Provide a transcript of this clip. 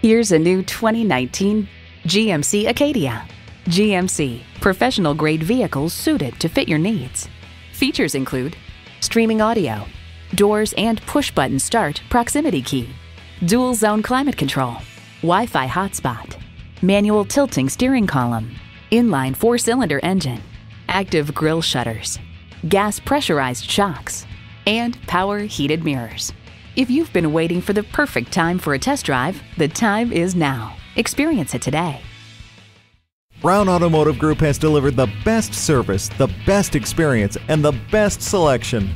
Here's a new 2019 GMC Acadia. GMC, professional grade vehicles suited to fit your needs. Features include streaming audio, doors and push button start proximity key, dual zone climate control, Wi Fi hotspot, manual tilting steering column, inline four cylinder engine, active grille shutters, gas pressurized shocks, and power heated mirrors. If you've been waiting for the perfect time for a test drive, the time is now. Experience it today. Brown Automotive Group has delivered the best service, the best experience, and the best selection.